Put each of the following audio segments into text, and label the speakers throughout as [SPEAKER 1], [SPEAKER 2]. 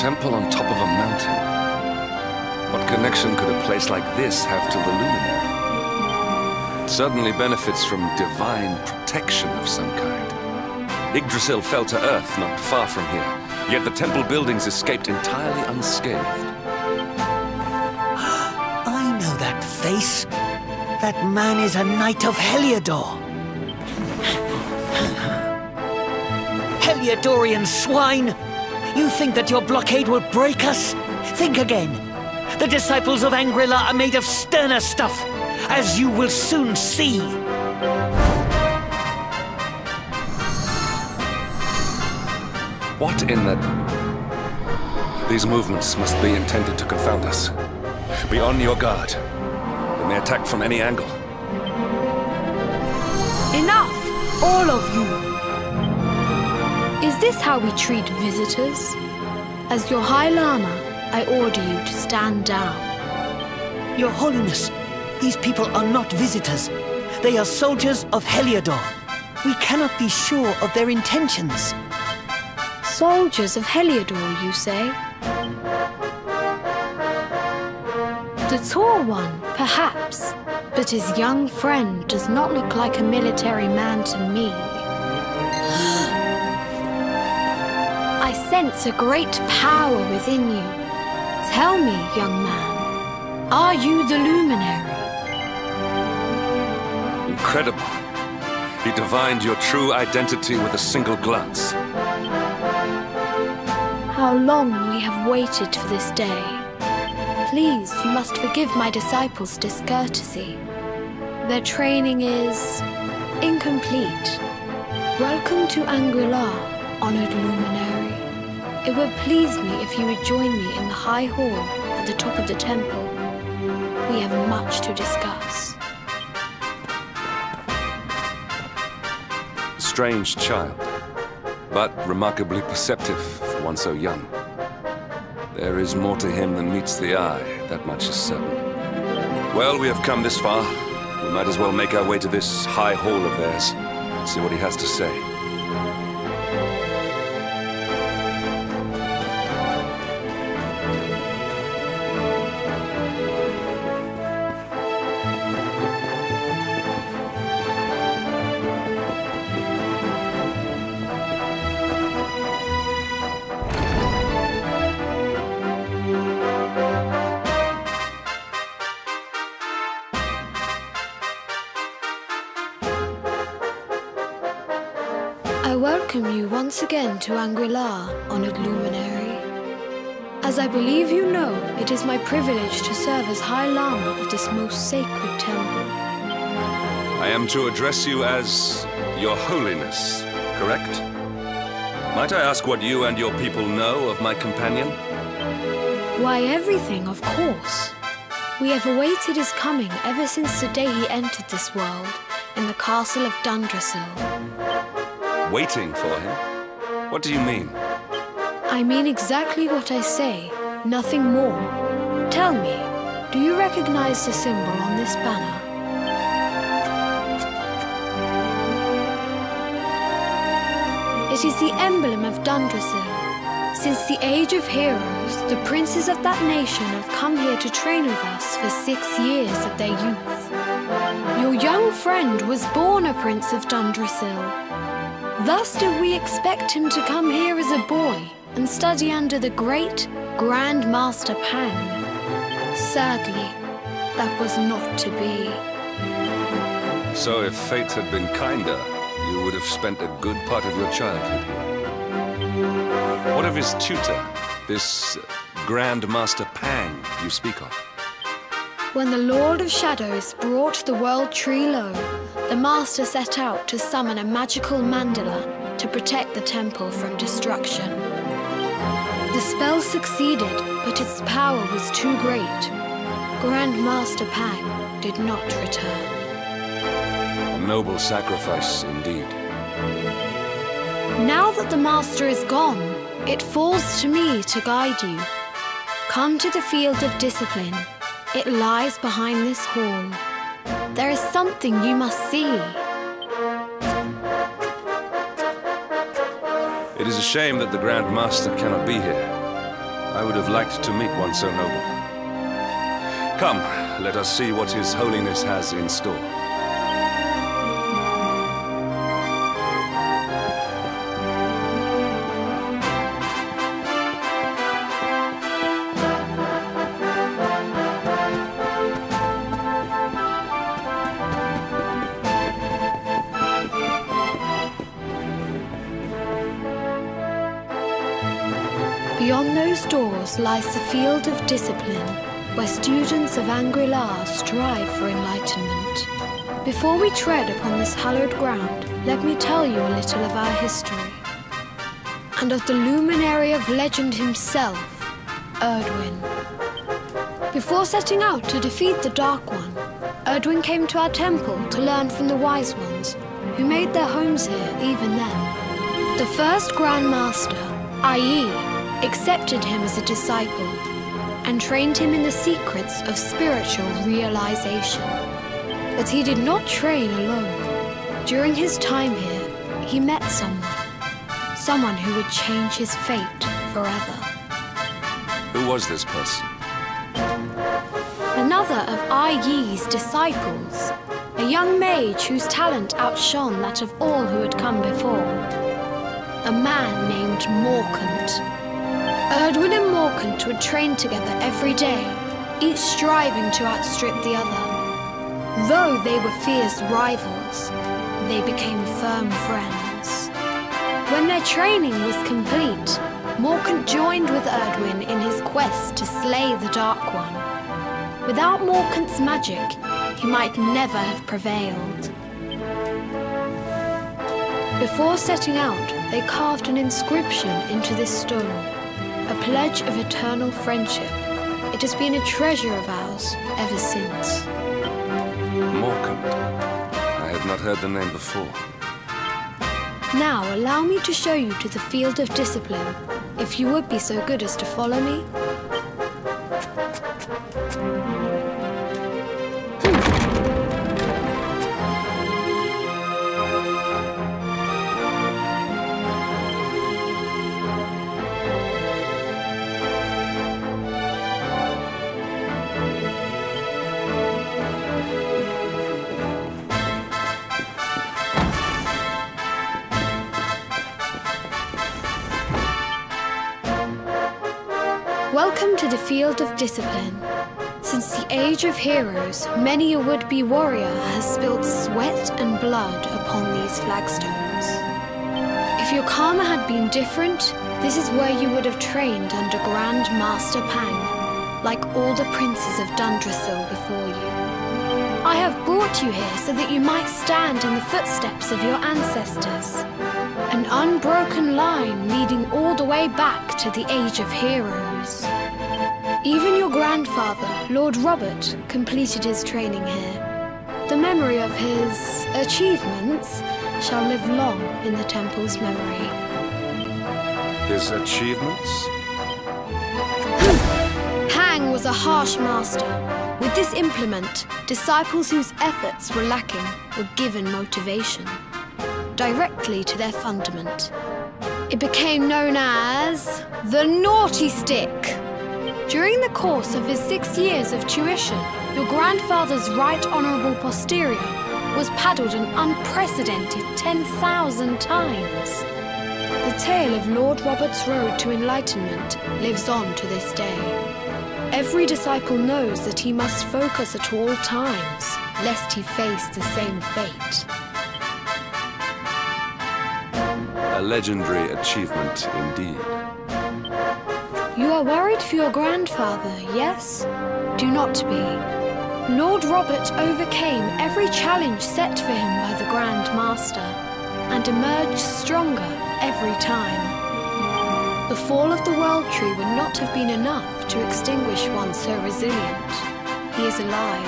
[SPEAKER 1] temple on top of a mountain. What connection could a place like this have to the luminary? It certainly benefits from divine protection of some kind. Yggdrasil fell to earth not far from here, yet the temple buildings escaped entirely unscathed.
[SPEAKER 2] I know that face. That man is a knight of Heliodor. Heliodorian swine! You think that your blockade will break us? Think again. The disciples of Angri-La are made of sterner stuff, as you will soon see.
[SPEAKER 1] What in the... These movements must be intended to confound us. Be on your guard. They may attack from any angle.
[SPEAKER 3] Enough! All of you! Is this how we treat visitors? As your High Lama, I order you to stand down.
[SPEAKER 2] Your Holiness, these people are not visitors. They are soldiers of Heliodor. We cannot be sure of their intentions.
[SPEAKER 3] Soldiers of Heliodor, you say? The tall one, perhaps, but his young friend does not look like a military man to me. I sense a great power within you. Tell me, young man, are you the luminary?
[SPEAKER 1] Incredible. He divined your true identity with a single glance.
[SPEAKER 3] How long we have waited for this day. Please, you must forgive my disciples' discourtesy. Their training is incomplete. Welcome to Angri-La, honored luminary. It would please me if you would join me in the high hall at the top of the temple. We have much to discuss.
[SPEAKER 1] Strange child, but remarkably perceptive for one so young. There is more to him than meets the eye, that much is certain. Well, we have come this far. We might as well make our way to this high hall of theirs, and see what he has to say.
[SPEAKER 3] I believe you know, it is my privilege to serve as High Lama of this most sacred temple.
[SPEAKER 1] I am to address you as Your Holiness, correct? Might I ask what you and your people know of my companion?
[SPEAKER 3] Why, everything, of course. We have awaited his coming ever since the day he entered this world in the castle of Dundrasil.
[SPEAKER 1] Waiting for him? What do you mean?
[SPEAKER 3] I mean exactly what I say, nothing more. Tell me, do you recognize the symbol on this banner? It is the emblem of Dundrasil. Since the age of heroes, the princes of that nation have come here to train with us for six years of their youth. Your young friend was born a prince of Dundrasil. Thus did we expect him to come here as a boy and study under the great Grand Master Pang. Sadly, that was not to be.
[SPEAKER 1] So if fate had been kinder, you would have spent a good part of your childhood here. What of his tutor, this Grand Master Pang you speak of?
[SPEAKER 3] When the Lord of Shadows brought the world tree low, the Master set out to summon a magical mandala to protect the temple from destruction. The spell succeeded, but its power was too great. Grand Master Pang did not return.
[SPEAKER 1] A noble sacrifice indeed.
[SPEAKER 3] Now that the Master is gone, it falls to me to guide you. Come to the field of discipline. It lies behind this hall. There is something you must see.
[SPEAKER 1] It is a shame that the Grand Master cannot be here. I would have liked to meet one so noble. Come, let us see what His Holiness has in store.
[SPEAKER 3] Beyond those doors lies the field of discipline, where students of Angri-La strive for enlightenment. Before we tread upon this hallowed ground, let me tell you a little of our history. And of the luminary of legend himself, Erdwin. Before setting out to defeat the Dark One, Erdwin came to our temple to learn from the Wise Ones, who made their homes here even then. The first Grand Master, i.e., accepted him as a disciple and trained him in the secrets of spiritual realization. But he did not train alone. During his time here, he met someone. Someone who would change his fate forever.
[SPEAKER 1] Who was this person?
[SPEAKER 3] Another of ah Ai Yi's disciples, a young mage whose talent outshone that of all who had come before. A man named Morcant. Erdwin and Morcant would train together every day, each striving to outstrip the other. Though they were fierce rivals, they became firm friends. When their training was complete, Morcant joined with Erdwin in his quest to slay the Dark One. Without Morcant's magic, he might never have prevailed. Before setting out, they carved an inscription into this stone, a pledge of eternal friendship. It has been a treasure of ours ever since.
[SPEAKER 1] Morcant. I have not heard the name before.
[SPEAKER 3] Now, allow me to show you to the field of discipline, if you would be so good as to follow me. Field of discipline. Since the age of heroes, many a would-be warrior has spilt sweat and blood upon these flagstones. If your karma had been different, this is where you would have trained under Grand Master Pang, like all the princes of Dundrasil before you. I have brought you here so that you might stand in the footsteps of your ancestors. An unbroken line leading all the way back to the Age of Heroes. Even your grandfather, Lord Robert, completed his training here. The memory of his achievements shall live long in the temple's memory.
[SPEAKER 1] His achievements?
[SPEAKER 3] Pang was a harsh master. With this implement, disciples whose efforts were lacking were given motivation directly to their fundament. It became known as the Naughty Stick. During the course of his six years of tuition, your grandfather's right honourable posterior was paddled an unprecedented 10,000 times. The tale of Lord Robert's road to enlightenment lives on to this day. Every disciple knows that he must focus at all times, lest he face the same fate.
[SPEAKER 1] A legendary achievement indeed.
[SPEAKER 3] You are worried for your grandfather, yes? Do not be. Lord Robert overcame every challenge set for him by the Grand Master and emerged stronger every time. The fall of the World Tree would not have been enough to extinguish one so resilient. He is alive.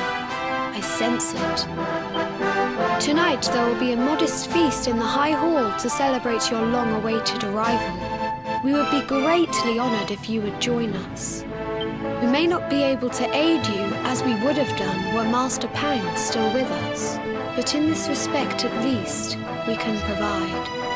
[SPEAKER 3] I sense it. Tonight there will be a modest feast in the High Hall to celebrate your long-awaited arrival. We would be greatly honored if you would join us. We may not be able to aid you as we would have done were Master Pang still with us, but in this respect at least, we can provide.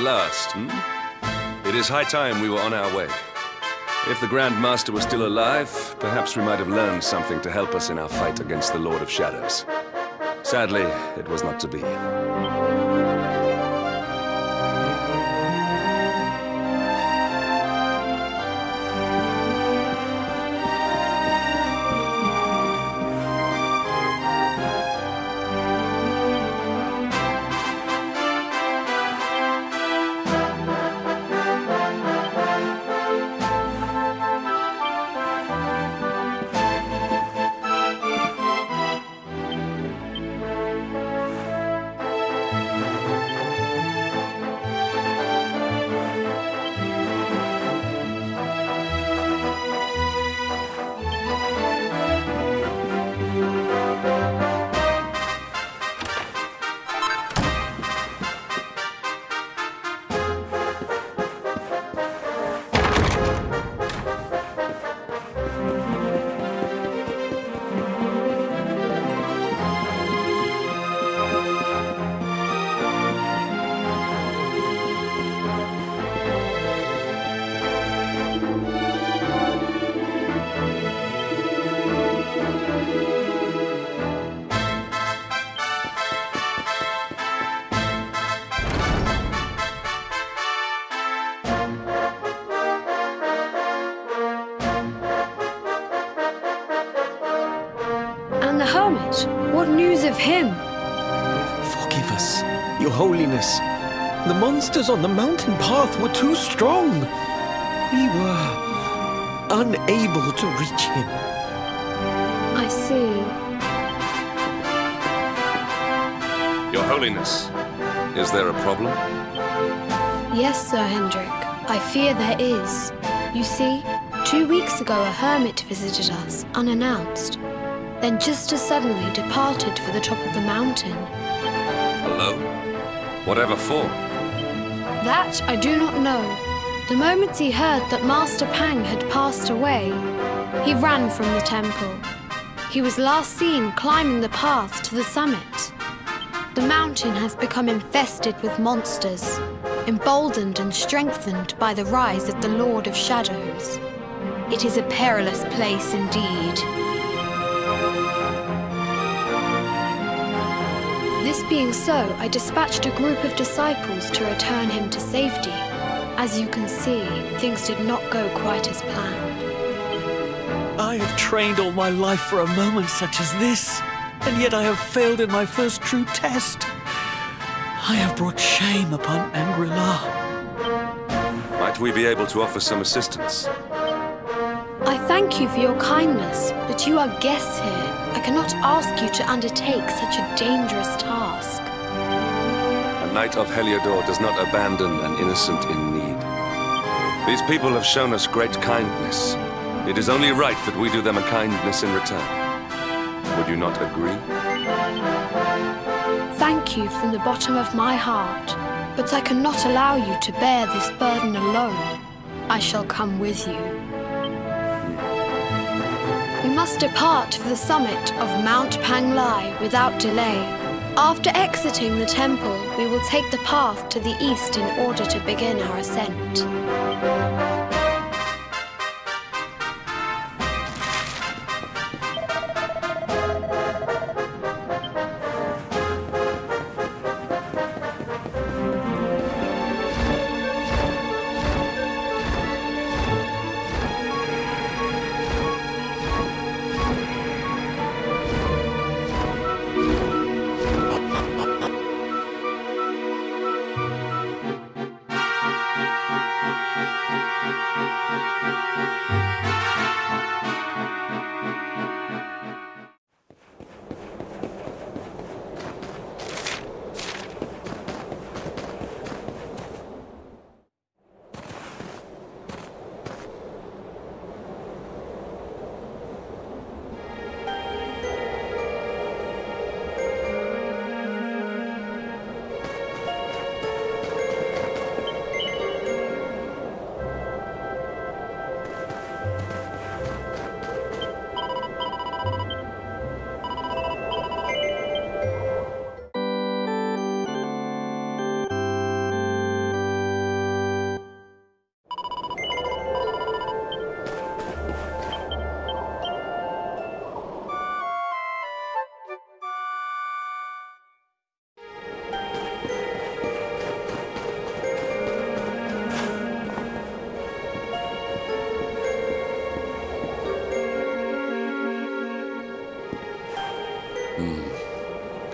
[SPEAKER 1] Last, hmm? It is high time we were on our way. If the Grand Master was still alive, perhaps we might have learned something to help us in our fight against the Lord of Shadows. Sadly, it was not to be.
[SPEAKER 3] The
[SPEAKER 4] monsters on the mountain path were too strong. We were unable to reach him.
[SPEAKER 3] I see.
[SPEAKER 1] Your Holiness, is there a problem?
[SPEAKER 3] Yes, Sir Hendrik. I fear there is. You see, two weeks ago a hermit visited us, unannounced. Then just as suddenly departed for the top of the mountain.
[SPEAKER 1] Alone? Whatever for?
[SPEAKER 3] That I do not know. The moment he heard that Master Pang had passed away, he ran from the temple. He was last seen climbing the path to the summit. The mountain has become infested with monsters, emboldened and strengthened by the rise of the Lord of Shadows. It is a perilous place indeed. Being so, I dispatched a group of disciples to return him to safety. As you can see, things did not go quite as planned.
[SPEAKER 2] I have trained all my life for a moment such as this, and yet I have failed in my first true test. I have brought shame upon Angri-La.
[SPEAKER 1] Might we be able to offer some assistance?
[SPEAKER 3] I thank you for your kindness, but you are guests here. I cannot ask you to undertake such a dangerous task.
[SPEAKER 1] Knight of Heliodor does not abandon an innocent in need. These people have shown us great kindness. It is only right that we do them a kindness in return. Would you not agree?
[SPEAKER 3] Thank you from the bottom of my heart, but I cannot allow you to bear this burden alone. I shall come with you. We must depart for the summit of Mount Panglai without delay. After exiting the temple, we will take the path to the east in order to begin our ascent.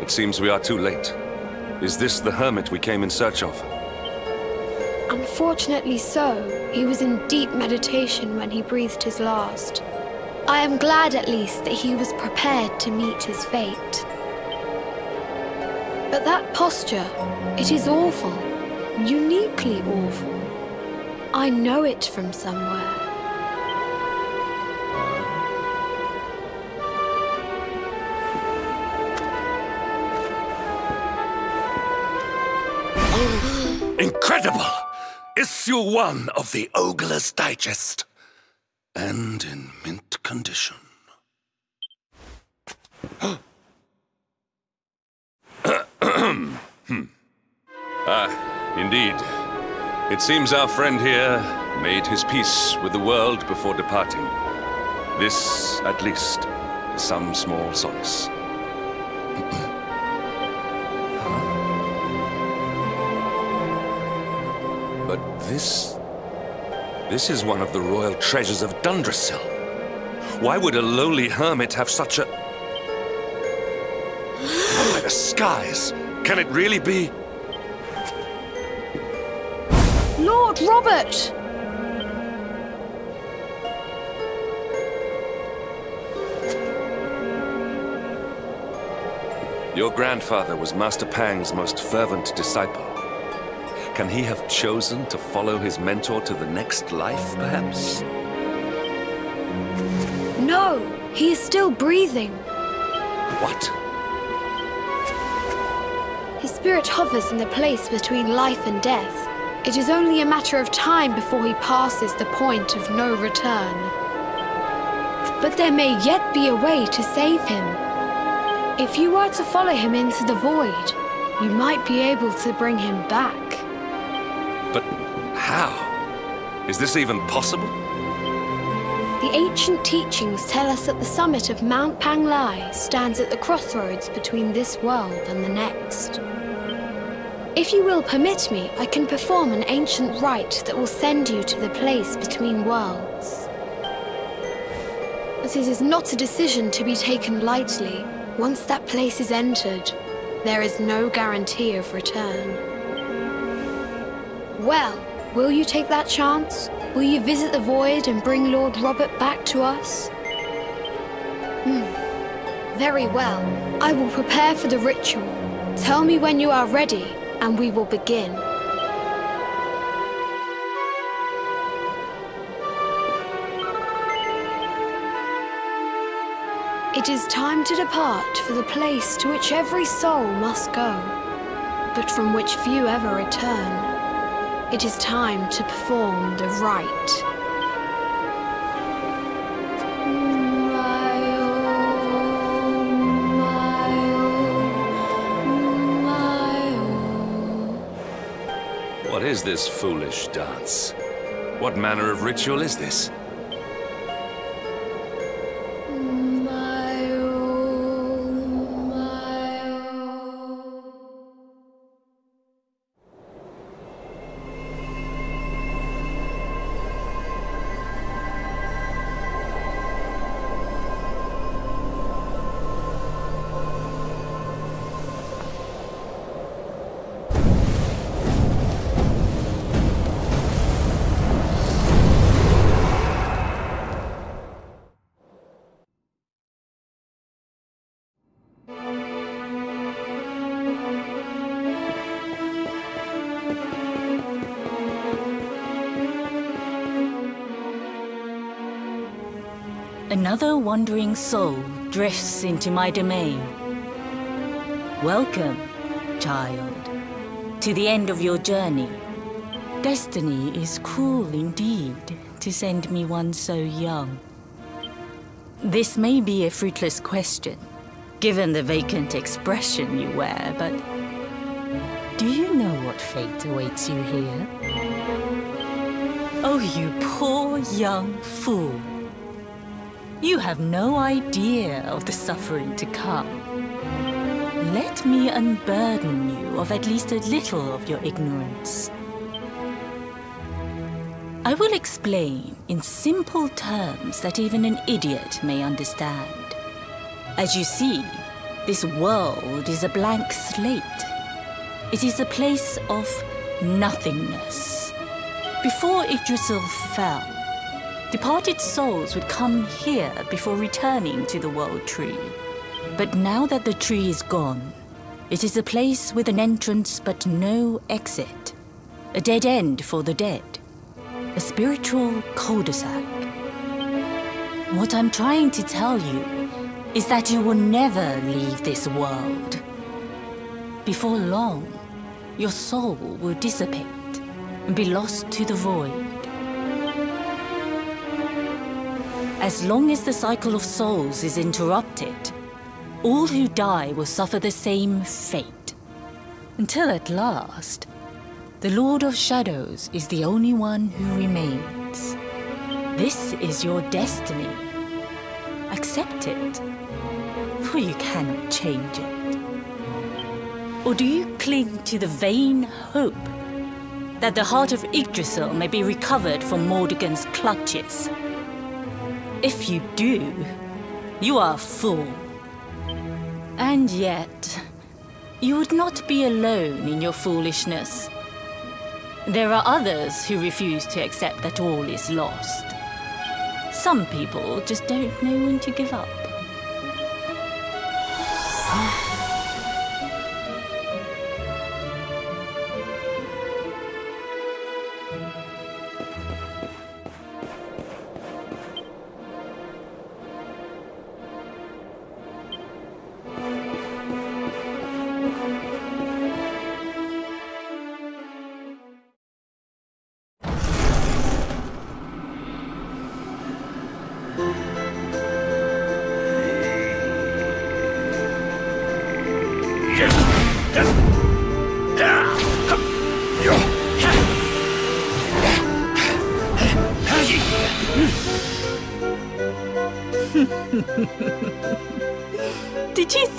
[SPEAKER 1] It seems we are too late. Is this the hermit we came in search of?
[SPEAKER 3] Unfortunately so. He was in deep meditation when he breathed his last. I am glad at least that he was prepared to meet his fate. But that posture, it is awful. Uniquely awful. I know it from somewhere.
[SPEAKER 1] Incredible! Issue one of the Ogler's Digest. And in mint condition. ah, indeed. It seems our friend here made his peace with the world before departing. This, at least, is some small solace. This... This is one of the royal treasures of Dundrasil. Why would a lowly hermit have such a... oh, By the skies! Can it really be?
[SPEAKER 3] Lord Robert!
[SPEAKER 1] Your grandfather was Master Pang's most fervent disciple. Can he have chosen to follow his mentor to the next life, perhaps?
[SPEAKER 3] No, he is still breathing.
[SPEAKER 1] What?
[SPEAKER 3] His spirit hovers in the place between life and death. It is only a matter of time before he passes the point of no return. But there may yet be a way to save him. If you were to follow him into the void, you might be able to bring him back.
[SPEAKER 1] How? Is this even possible?
[SPEAKER 3] The ancient teachings tell us that the summit of Mount Panglai stands at the crossroads between this world and the next. If you will permit me, I can perform an ancient rite that will send you to the place between worlds. But it is not a decision to be taken lightly. Once that place is entered, there is no guarantee of return. Well, will you take that chance? Will you visit the Void and bring Lord Robert back to us? Hmm. Very well. I will prepare for the ritual. Tell me when you are ready, and we will begin. It is time to depart for the place to which every soul must go, but from which few ever return. It is time to perform the rite.
[SPEAKER 1] What is this foolish dance? What manner of ritual is this?
[SPEAKER 5] Another wandering soul drifts into my domain. Welcome, child, to the end of your journey. Destiny is cruel indeed to send me one so young. This may be a fruitless question, given the vacant expression you wear, but do you know what fate awaits you here? Oh, you poor young fool. You have no idea of the suffering to come. Let me unburden you of at least a little of your ignorance. I will explain in simple terms that even an idiot may understand. As you see, This world is a blank slate. It is a place of nothingness. Before Yggdrasil fell, departed souls would come here before returning to the World Tree. But now that the tree is gone, it is a place with an entrance but no exit. A dead end for the dead. A spiritual cul-de-sac. What I'm trying to tell you is that you will never leave this world. Before long, your soul will dissipate and be lost to the void. As long as the cycle of souls is interrupted, all who die will suffer the same fate. Until at last, the Lord of Shadows is the only one who remains. This is your destiny. Accept it, for you cannot change it. Or do you cling to the vain hope that the heart of Yggdrasil may be recovered from Mordegon's clutches? If you do, you are a fool. And yet, you would not be alone in your foolishness. There are others who refuse to accept that all is lost. Some people just don't know when to give up.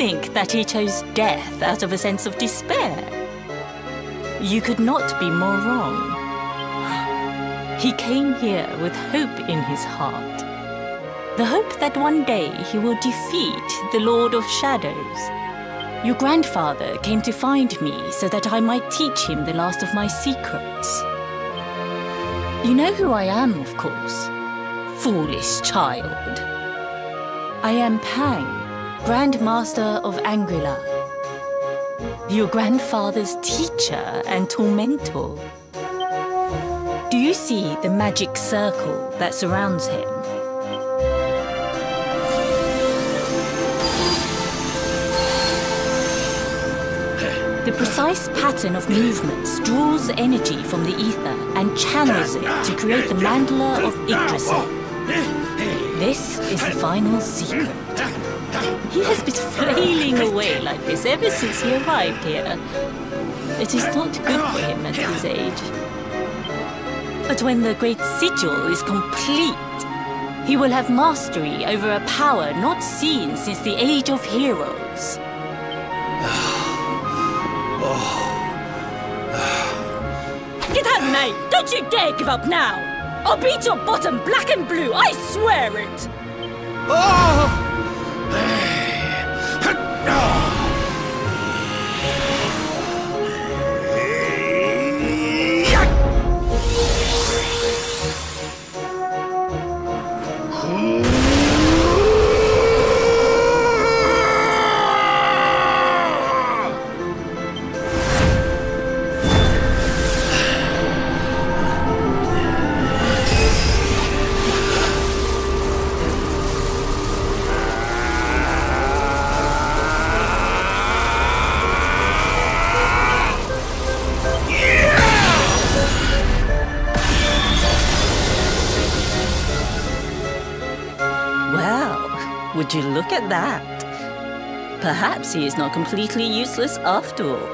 [SPEAKER 5] Think that he chose death out of a sense of despair? You could not be more wrong. He came here with hope in his heart. The hope that one day he will defeat the Lord of Shadows. Your grandfather came to find me so that I might teach him the last of my secrets. You know who I am, of course. Foolish child. I am Pang, Grand Master of Angri-La. Your grandfather's teacher and tormentor. Do you see the magic circle that surrounds him? The precise pattern of movements draws energy from the ether and channels it to create the mandala of Yggdrasil. This is the final secret. He has been flailing away like this ever since he arrived here. It is not good for him at his age. But when the great sigil is complete, he will have mastery over a power not seen since the Age of Heroes. Get out, mate! Don't you dare give up now! I'll beat your bottom black and blue, I swear it! Well, Perhaps he is not completely useless after all.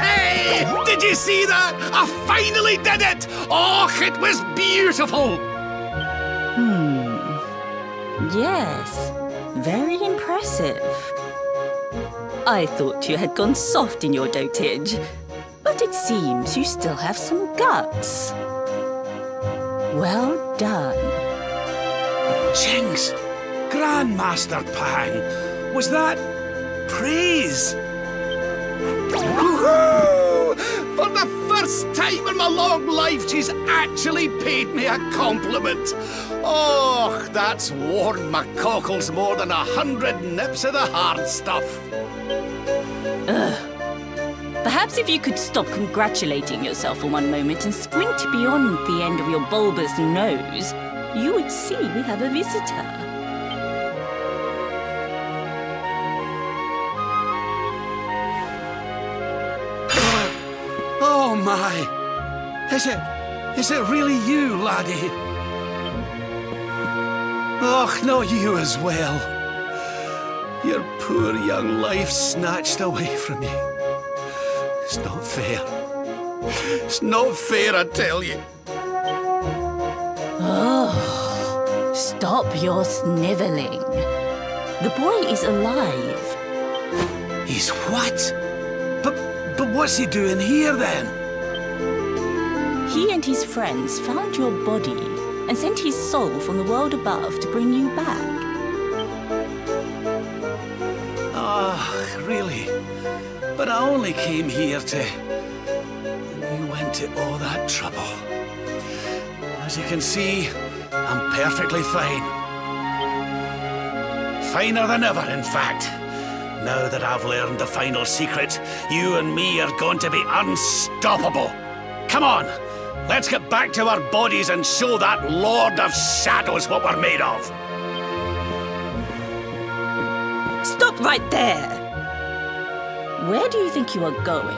[SPEAKER 6] Hey! Did you see that? I finally did it! Oh, it was beautiful! Hmm.
[SPEAKER 5] Yes, very impressive. I thought you had gone soft in your dotage, but it seems you still have some guts.
[SPEAKER 6] Grandmaster Pang! Was that praise? For the first time in my long life, she's actually paid me a compliment. Oh, that's warmed my cockles more than a hundred nips of the hard stuff.
[SPEAKER 5] Perhaps if you could stop congratulating yourself for one moment and squint beyond the end of your bulbous nose, you would see we have a visitor.
[SPEAKER 6] My! Is it. Is it really you, laddie? Och, not you as well. Your poor young life snatched away from you. It's not fair. It's not fair, I tell you.
[SPEAKER 5] Oh, stop your sniveling. The boy is alive.
[SPEAKER 6] He's what? But, but what's he doing here then?
[SPEAKER 5] He and his friends found your body and sent his soul from the world above to bring you back.
[SPEAKER 6] Ah, really? But I only came here to. And you went to all that trouble. As you can see, I'm perfectly fine. Finer than ever, in fact. Now that I've learned the final secret, you and me are going to be unstoppable. Come on, let's get back to our bodies and show that Lord of Shadows what we're made of.
[SPEAKER 5] Stop right there! Where do you think you are going?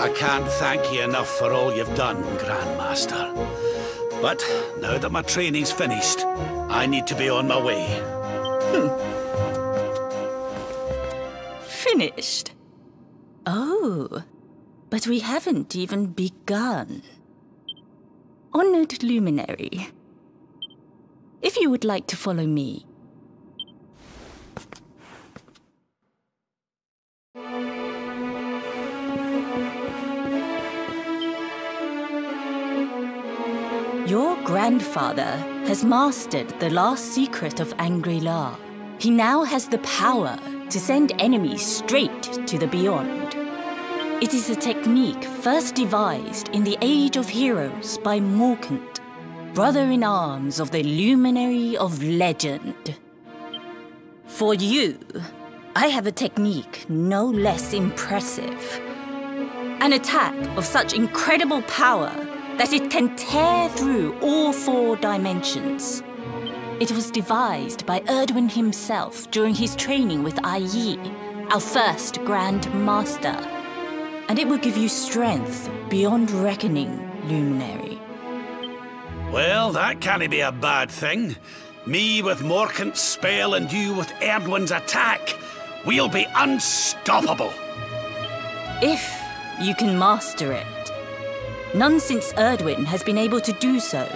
[SPEAKER 6] I can't thank you enough for all you've done, Grandmaster. But now that my training's finished, I need to be on my way. Hmm.
[SPEAKER 5] Finished. Oh, but we haven't even begun. Honored Luminary, if you would like to follow me, Your grandfather has mastered the last secret of Angri-La. He now has the power to send enemies straight to the beyond. It is a technique first devised in the Age of Heroes by Morcant, brother-in-arms of the Luminary of Legend. For you, I have a technique no less impressive. An attack of such incredible power that it can tear through all four dimensions. It was devised by Erdwin himself during his training with Ai, our first Grand Master. And it will give you strength beyond reckoning, Luminary.
[SPEAKER 6] Well, that can't be a bad thing. Me with Morcant's spell and you with Erdwin's attack. We'll be unstoppable.
[SPEAKER 5] If you can master it. None since Erdwin has been able to do so.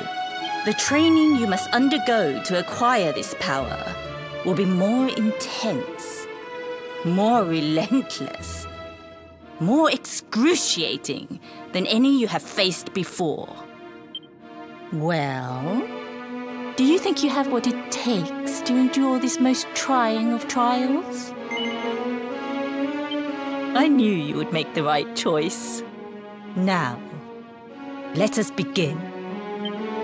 [SPEAKER 5] The training you must undergo to acquire this power will be more intense, more relentless, more excruciating than any you have faced before. Well, do you think you have what it takes to endure this most trying of trials? I knew you would make the right choice. Now, let us begin.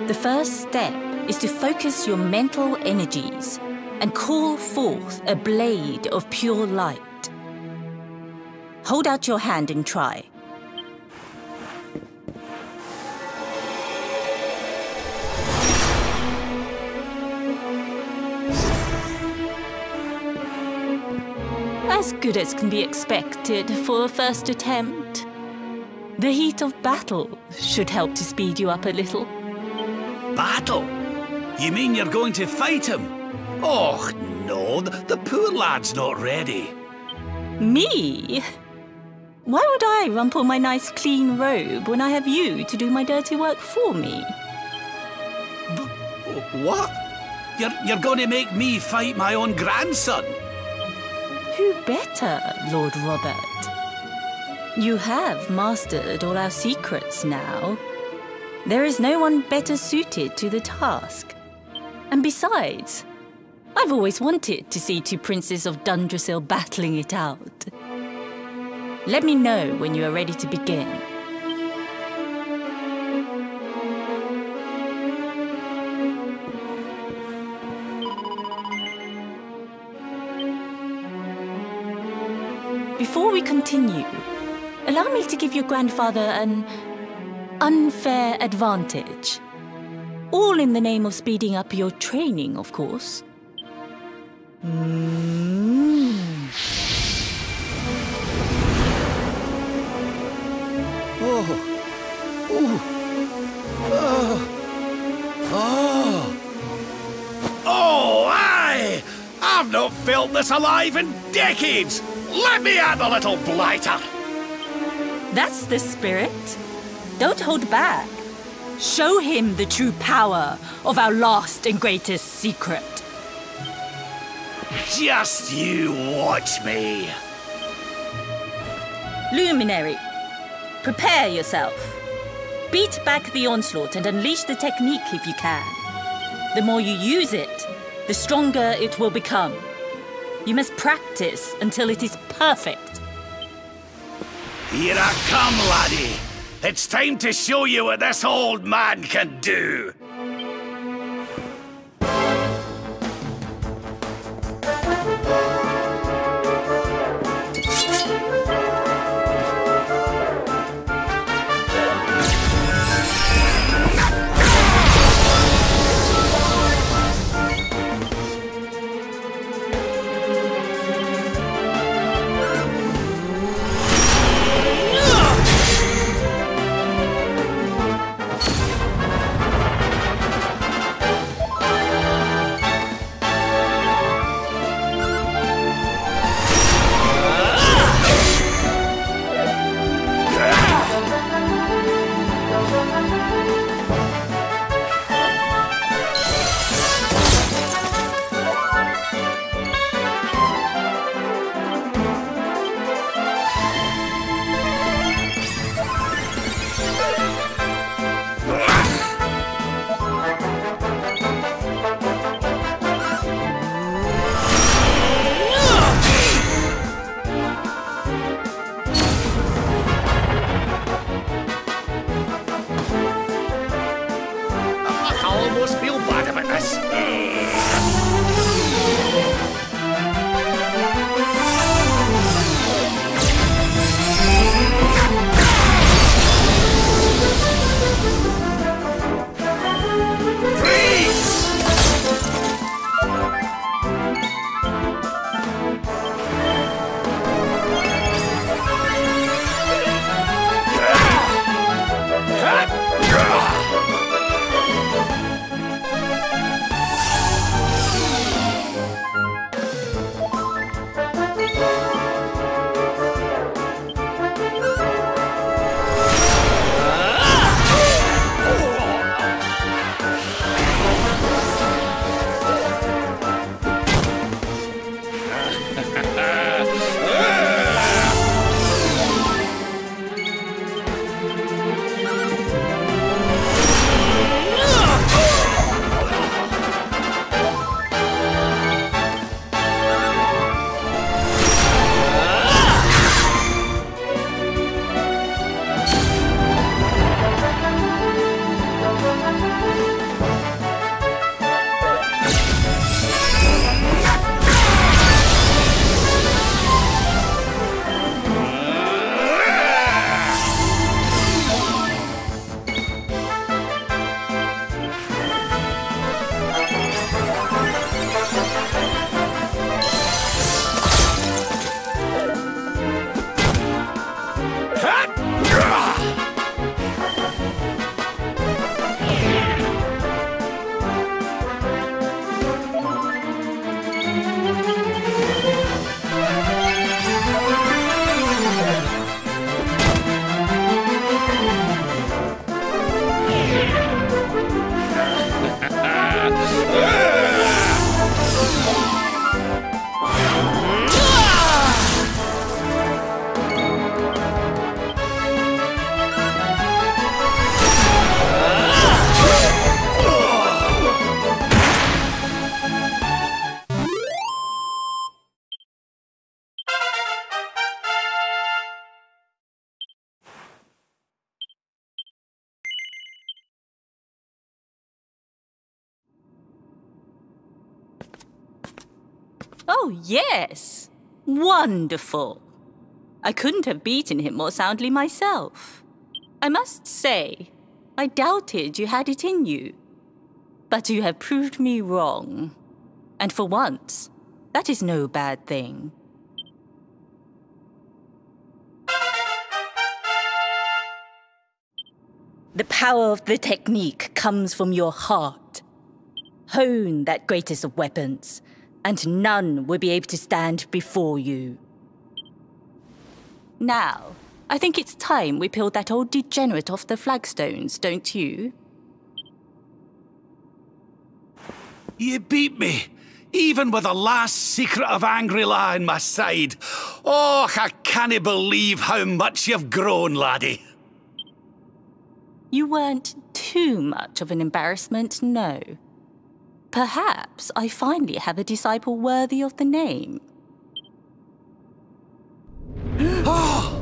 [SPEAKER 5] The first step is to focus your mental energies and call forth a blade of pure light. Hold out your hand and try. As good as can be expected for a first attempt. The heat of battle should help to speed you up a little.
[SPEAKER 6] Battle? You mean you're going to fight him? Oh, no, the, the poor lad's not ready.
[SPEAKER 5] Me? Why would I rumple my nice clean robe when I have you to do my dirty work for me?
[SPEAKER 6] What? You're, you're going to make me fight my own grandson?
[SPEAKER 5] Who better, Lord Robert? You have mastered all our secrets now. There is no one better suited to the task. And besides, I've always wanted to see two princes of Dundrasil battling it out. Let me know when you are ready to begin. Before we continue, allow me to give your grandfather an unfair advantage. All in the name of speeding up your training, of course. Mm.
[SPEAKER 4] Oh. Ooh. Oh. Oh.
[SPEAKER 6] Oh, oh aye! I've not felt this alive in decades! Let me at the little blighter!
[SPEAKER 5] That's the spirit. Don't hold back. Show him the true power of our last and greatest secret.
[SPEAKER 6] Just you watch me.
[SPEAKER 5] Luminary, prepare yourself. Beat back the onslaught and unleash the technique if you can. The more you use it, the stronger it will become. You must practice until it is perfect.
[SPEAKER 6] Here I come, laddie. It's time to show you what this old man can do.
[SPEAKER 5] Oh, yes. Wonderful. I couldn't have beaten him more soundly myself. I must say, I doubted you had it in you. But you have proved me wrong. And for once, that is no bad thing. The power of the technique comes from your heart. Hone that greatest of weapons, and none will be able to stand before you. Now, I think it's time we peeled that old degenerate off the flagstones, don't you?
[SPEAKER 6] You beat me, even with the last secret of Angri-La in my side. Oh, I can't believe how much you've grown, laddie.
[SPEAKER 5] You weren't too much of an embarrassment, no. Perhaps I finally have a disciple worthy of the name.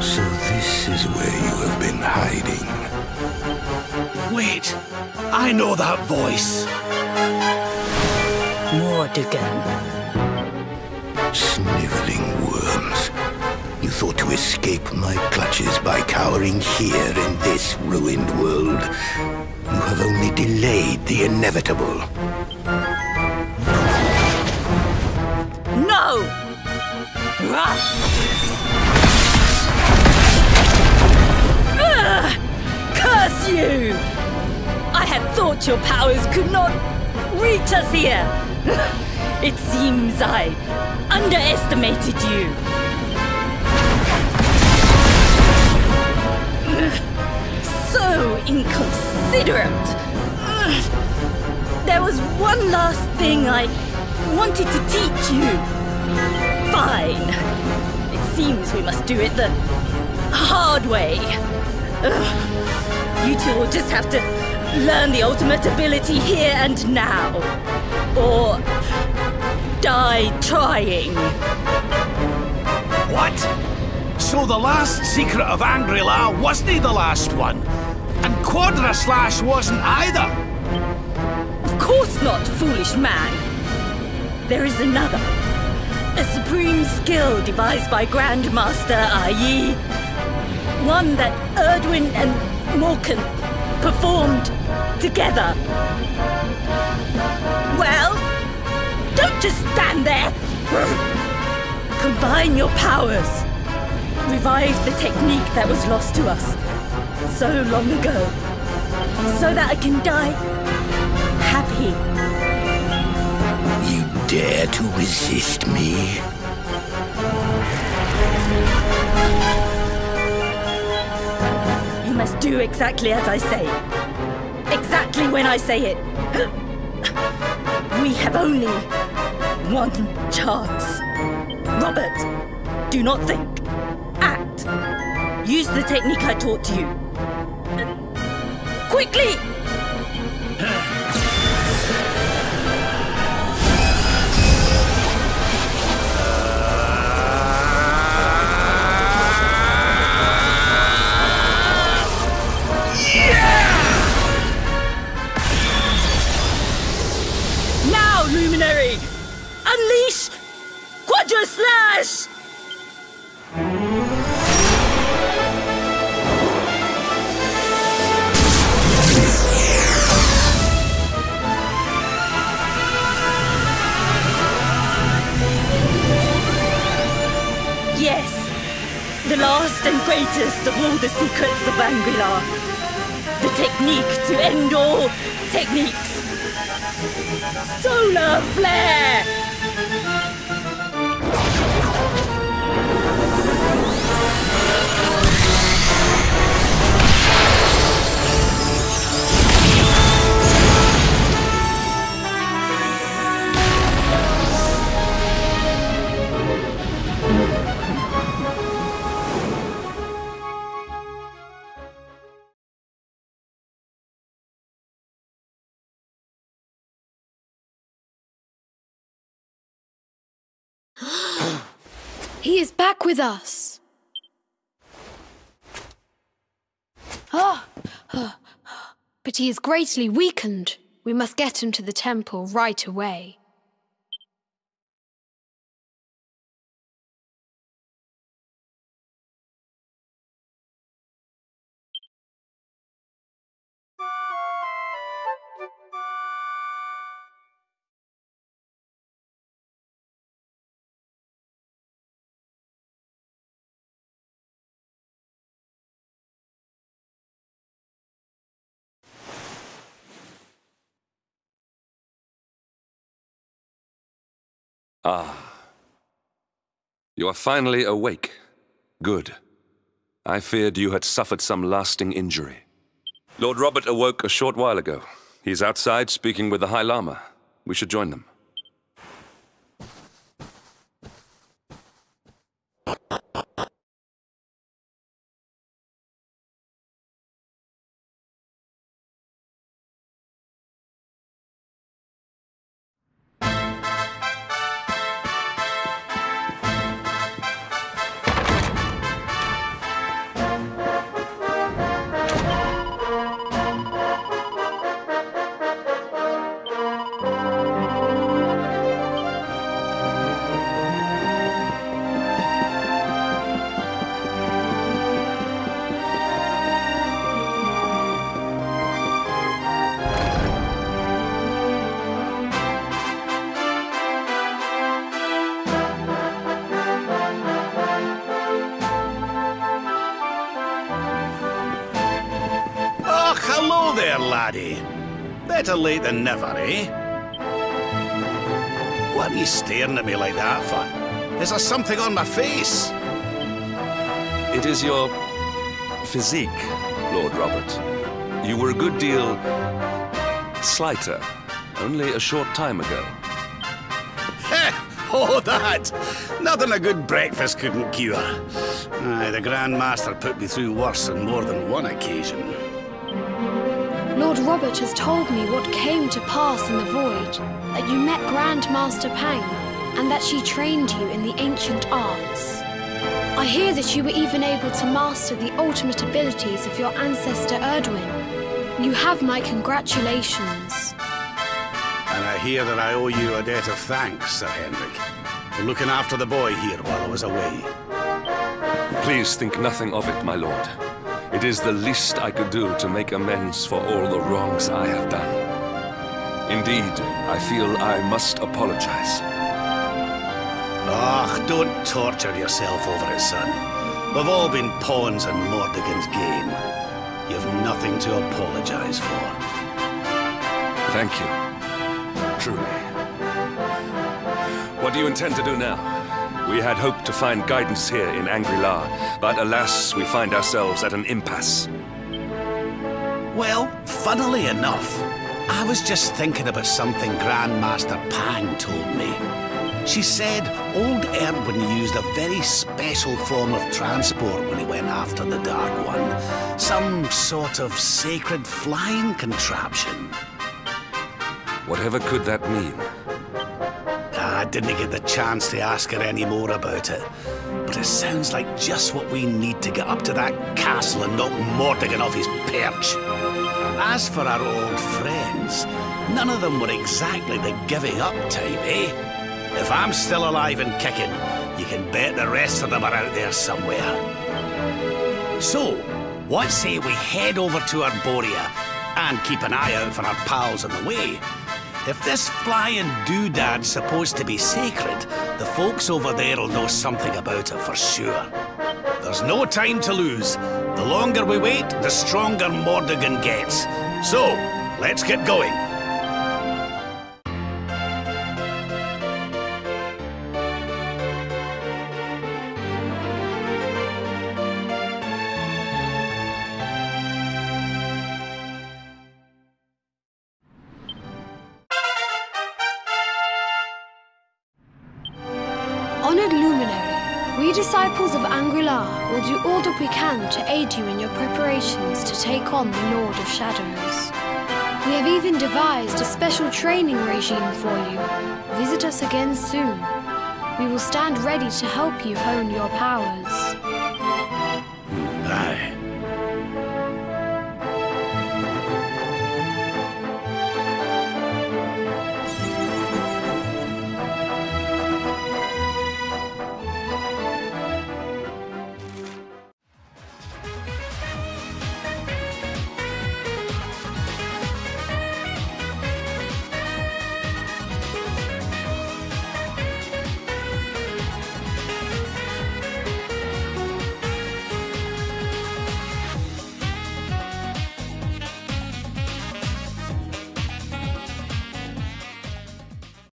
[SPEAKER 7] So this is where you have been hiding.
[SPEAKER 6] Wait, I know that voice.
[SPEAKER 5] Mordegon.
[SPEAKER 7] Sniveling worms. Thought to escape my clutches by cowering here in this ruined world. You have only delayed the inevitable.
[SPEAKER 5] No! Ugh! Curse you! I had thought your powers could not reach us here. It seems I underestimated you. So inconsiderate. There was one last thing I wanted to teach you. Fine. It seems we must do it the hard way. You two will just have to learn the ultimate ability here and now. Or die trying.
[SPEAKER 6] What? So the last secret of Angri-La wasn't the last one? And Quadra Slash wasn't either?
[SPEAKER 5] Of course not, foolish man. There is another. A supreme skill devised by Grandmaster Ai. One that Erdwin and Morcant performed together. Well, don't just stand there. Combine your powers. Revive the technique that was lost to us so long ago. So that I can die happy.
[SPEAKER 7] You dare to resist me?
[SPEAKER 5] You must do exactly as I say. Exactly when I say it. We have only one chance. Robert, do not think. Use the technique I taught you. Quickly! Now, Luminary! Unleash Quadra Slash! And greatest of all the secrets of Angri-La. The technique to end all techniques. Solar flare!
[SPEAKER 3] He is back with us. Ah, But he is greatly weakened. We must get him to the temple right away.
[SPEAKER 1] Ah. You are finally awake. Good. I feared you had suffered some lasting injury. Lord Robert awoke a short while ago. He's outside speaking with the High Lama. We should join them.
[SPEAKER 6] Better late than never, eh? What are you staring at me like that for? Is there something on my face?
[SPEAKER 1] It is your physique, Lord Robert. You were a good deal slighter only a short time ago.
[SPEAKER 6] oh, that! Nothing a good breakfast couldn't cure. Aye, the Grand Master put me through worse on more than one occasion.
[SPEAKER 3] Lord Robert has told me what came to pass in the void, that you met Grandmaster Pang, and that she trained you in the ancient arts. I hear that you were even able to master the ultimate abilities of your ancestor Erdwin. You have my congratulations.
[SPEAKER 6] And I hear that I owe you a debt of thanks, Sir Hendrik, for looking after the boy here while I was away.
[SPEAKER 1] Please think nothing of it, my lord. It is the least I could do to make amends for all the wrongs I have done. Indeed, I feel I must apologize.
[SPEAKER 6] Ah, oh, don't torture yourself over it, son. We've all been pawns in Mordegon's game. You've nothing to apologize for.
[SPEAKER 1] Thank you. Truly. What do you intend to do now? We had hoped to find guidance here in Angri-La, but alas, we find ourselves at an impasse.
[SPEAKER 6] Well, funnily enough, I was just thinking about something Grandmaster Pang told me. She said old Erdwin used a very special form of transport when he went after the Dark One. Some sort of sacred flying contraption.
[SPEAKER 1] Whatever could that mean?
[SPEAKER 6] Didn't get the chance to ask her any more about it. But it sounds like just what we need to get up to that castle and knock Mordegon off his perch. As for our old friends, none of them were exactly the giving up type, eh? If I'm still alive and kicking, you can bet the rest of them are out there somewhere. So, what say we head over to Arboria and keep an eye out for our pals on the way if this flying doodad's supposed to be sacred, the folks over there'll know something about it for sure. There's no time to lose. The longer we wait, the stronger Mordegon gets. So, let's get going.
[SPEAKER 3] Training regime for you. Visit us again soon. We will stand ready to help you hone your powers.